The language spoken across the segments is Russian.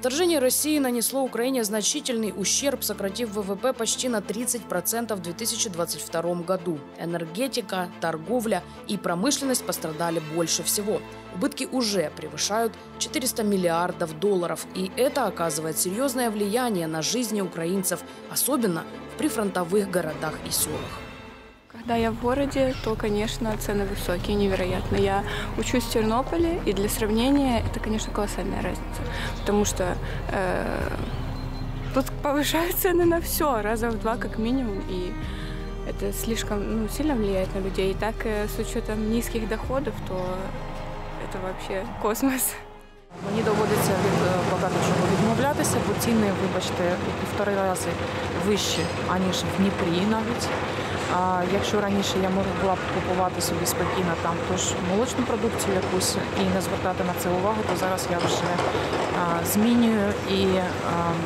Вторжение России нанесло Украине значительный ущерб, сократив ВВП почти на 30% в 2022 году. Энергетика, торговля и промышленность пострадали больше всего. Убытки уже превышают 400 миллиардов долларов, и это оказывает серьезное влияние на жизни украинцев, особенно в прифронтовых городах и селах. Когда я в городе, то, конечно, цены высокие, невероятно. Я учусь в Тернополе, и для сравнения это, конечно, колоссальная разница. Потому что э, тут повышают цены на все, раза в два как минимум, и это слишком ну, сильно влияет на людей. И так, э, с учетом низких доходов, то это вообще космос. Мені доводиться від е, багато чого відмовлятися, бо ціни, вибачте, у півтори рази вищі, аніж в Дніпрі навіть. А якщо раніше я могла б купувати собі спокійно там тож молочну продукцію якусь і не звертати на це увагу, то зараз я вже змінюю і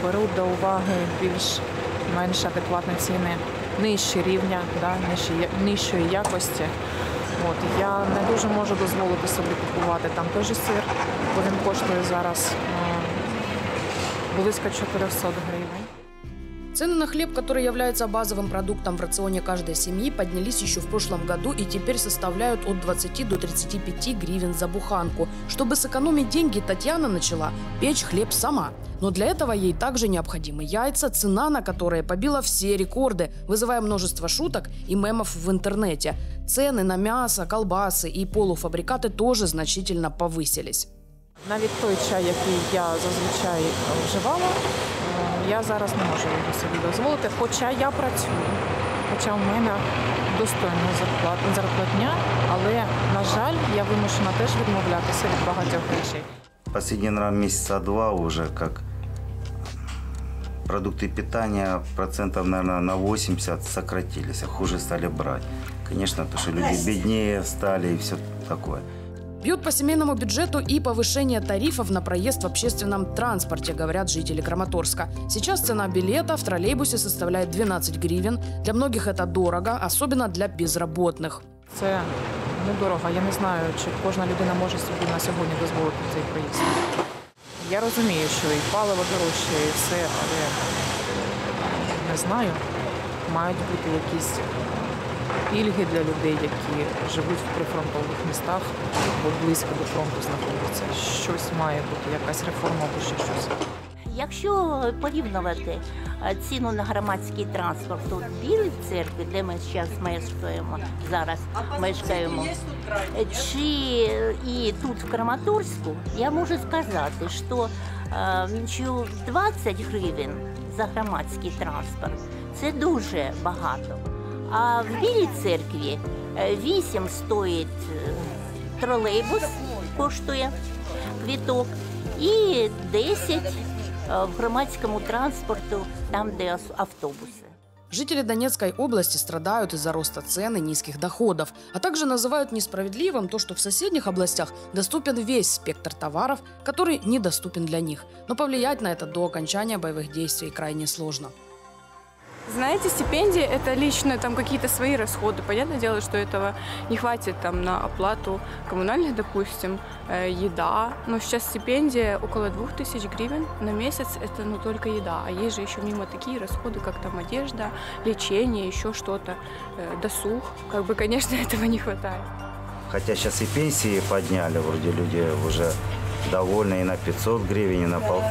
беру до уваги більш менш адекватні ціни, нижчі рівня, да, нижчої якості. От я не дуже можу дозволити собі купувати там той же сир, бо він коштує зараз близько 400 гривень. Цены на хлеб, который является базовым продуктом в рационе каждой семьи, поднялись еще в прошлом году и теперь составляют от 20 до 35 гривен за буханку. Чтобы сэкономить деньги, Татьяна начала печь хлеб сама. Но для этого ей также необходимы яйца, цена на которые побила все рекорды, вызывая множество шуток и мемов в интернете. Цены на мясо, колбасы и полуфабрикаты тоже значительно повысились. Навіть той чай, який я зазвичай вживала, е, я зараз не можу його собі дозволити. Хоча я працюю, хоча в мене достойна зарплатня, але, на жаль, я вимушена теж відмовлятися від багатьох речей. Последние, наверное, месяца два уже как продукты питания процентов, наверное, на 80 сократились, а хуже стали брать. Конечно, то, что люди беднее стали и все такое. Бьют по семейному бюджету и повышение тарифов на проезд в общественном транспорте, говорят жители Краматорска. Сейчас цена билета в троллейбусе составляет 12 гривен. Для многих это дорого, особенно для безработных. Це недорого. Я не знаю, чи кожна людина може собі на сьогодні дозволити цей проїзд. Я розумію, що і паливо дорожче, і все, але не знаю. Мають бути якісь пільги для людей, які живуть в прифронтових містах або близько до фронту знаходяться. Щось має бути, якась реформа або ще щось. Якщо порівнювати е, ціну на громадський транспорт тут в Білій церкві, де ми зараз мешкаємо, зараз мешкаємо, е, чи і тут в Краматорську, я можу сказати, що, е, що 20 гривень за громадський транспорт це дуже багато. А в Білій церкві е, 8 стоїть е, тролейбус, коштує квіток, і 10 е, в громадському транспорту, там, де ас- автобуси. Жители Донецкой области страдают из-за роста цен и низких доходов, а также называют несправедливым то, что в соседних областях доступен весь спектр товаров, который недоступен для них. Но повлиять на это до окончания боевых действий крайне сложно. Знаете, стипендии – это лично там какие-то свои расходы. Понятное дело, что этого не хватит там на оплату коммунальных, допустим, э, еда. Но сейчас стипендия около 2000 гривен на месяц – это ну только еда. А есть же еще мимо такие расходы, как там одежда, лечение, еще что-то, э, досуг. Как бы, конечно, этого не хватает. Хотя сейчас и пенсии подняли, вроде люди уже довольны и на 500 гривен, и на пол-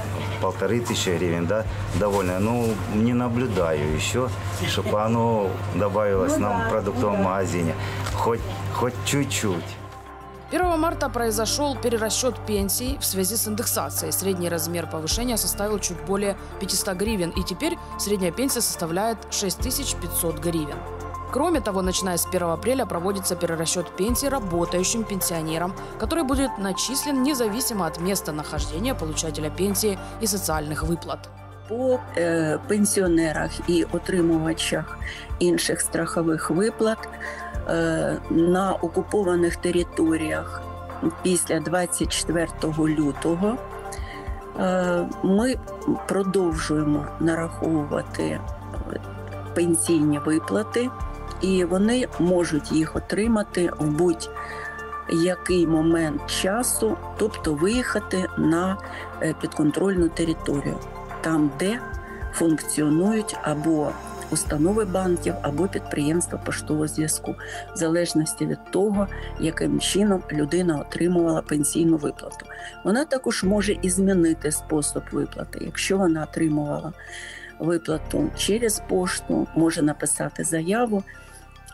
полторы тысячи гривен, да, довольны. Ну, не наблюдаю еще, чтобы оно добавилось нам в продуктовом магазине. Хоть, хоть чуть-чуть. 1 марта произошел перерасчет пенсий в связи с индексацией. Средний размер повышения составил чуть более 500 гривен, и теперь средняя пенсия составляет 6500 гривен. Кроме того, начиная с 1 апреля проводится перерасчет пенсий работающим пенсионерам, который будет начислен независимо от места нахождения получателя пенсии и социальных выплат. по е, пенсіонерах і отримувачах інших страхових виплат е, на окупованих територіях після 24 лютого е, ми продовжуємо нараховувати е, пенсійні виплати, І вони можуть їх отримати в будь-який момент часу, тобто виїхати на е, підконтрольну територію, там, де функціонують або установи банків, або підприємства поштового зв'язку, в залежності від того, яким чином людина отримувала пенсійну виплату. Вона також може і змінити спосіб виплати, якщо вона отримувала виплату через пошту, може написати заяву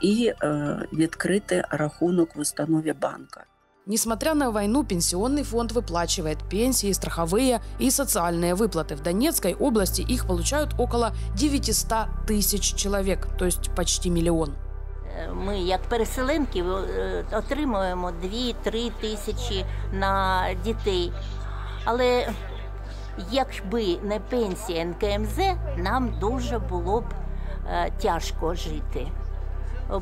і е, відкрити рахунок в установі банка. Несмотря на войну, пенсионный фонд выплачивает пенсии, страховые и социальные выплаты. В Донецкой области их получают около 900 тысяч человек, то есть почти миллион. Е, Ми, як переселенки, е, отримуємо 2-3 тисячі на дітей. Але якби не пенсія НКМЗ, нам дуже було б е, тяжко жити.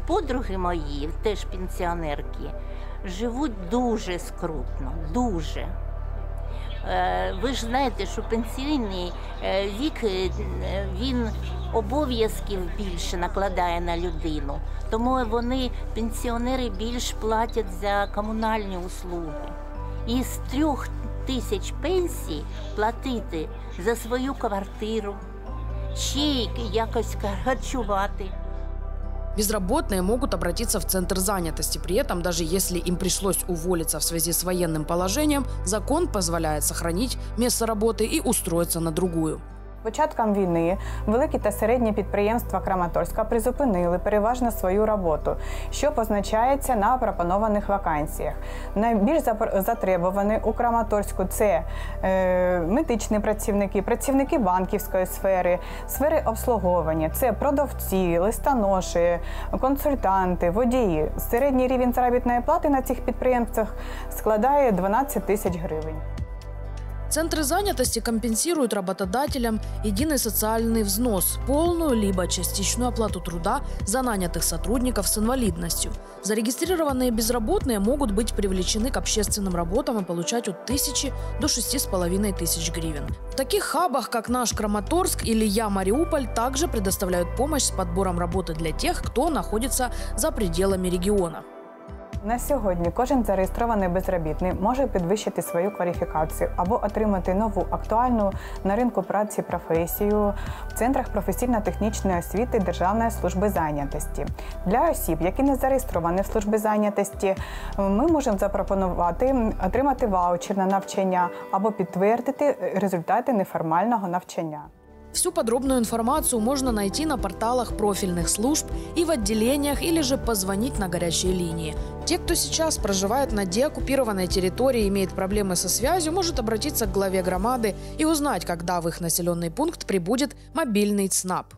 Подруги мої, теж пенсіонерки, живуть дуже скрутно, дуже. Е, Ви ж знаєте, що пенсійний е, вік е, він обов'язків більше накладає на людину. Тому вони, пенсіонери, більш платять за комунальні услуги. І з трьох тисяч пенсій платити за свою квартиру, ще якось харчувати. Безработные могут обратиться в Центр занятости. При этом, даже если им пришлось уволиться в связи с военным положением, закон позволяет сохранить место работы и устроиться на другую. Початком війни великі та середні підприємства Краматорська призупинили переважно свою роботу, що позначається на пропонованих вакансіях. Найбільш затребувані у Краматорську це е, медичні працівники, працівники банківської сфери, сфери обслуговування, це продавці, листоноші, консультанти, водії. Середній рівень заробітної плати на цих підприємствах складає 12 тисяч гривень. Центры занятости компенсируют работодателям единый социальный взнос, полную либо частичную оплату труда за нанятых сотрудников с инвалидностью. Зарегистрированные безработные могут быть привлечены к общественным работам и получать от тысячи до шести с половиной тысяч гривен. В таких хабах, как наш Краматорск или Я Мариуполь, также предоставляют помощь с подбором работы для тех, кто находится за пределами региона. На сьогодні кожен зареєстрований безробітний може підвищити свою кваліфікацію або отримати нову актуальну на ринку праці професію в центрах професійно-технічної освіти Державної служби зайнятості. Для осіб, які не зареєстровані в службі зайнятості, ми можемо запропонувати отримати ваучер на навчання або підтвердити результати неформального навчання. Всю подробную информацию можно найти на порталах профильных служб и в отделениях, или же позвонить на горячие линии. Те, кто сейчас проживает на деоккупированной территории и имеет проблемы со связью, может обратиться к главе громады и узнать, когда в их населенный пункт прибудет мобильный ЦНАП.